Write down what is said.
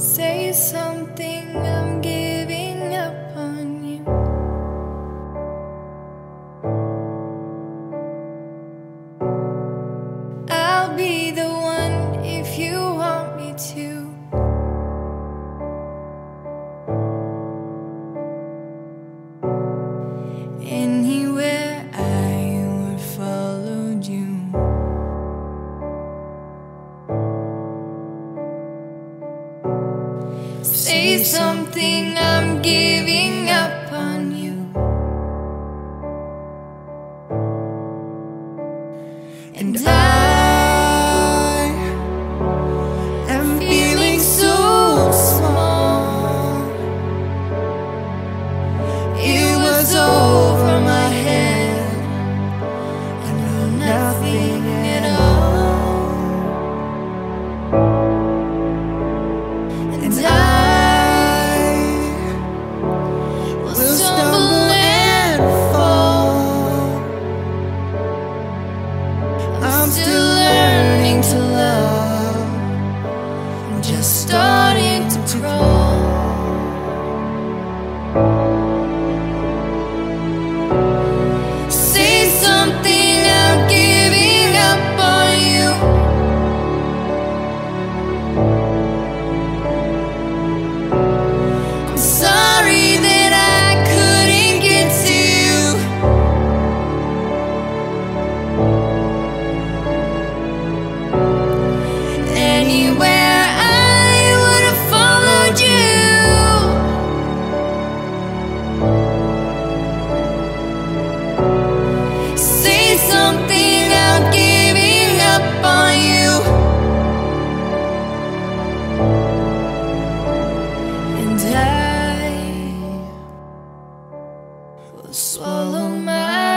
Say something. Say something, I'm giving up on you. And I swallow my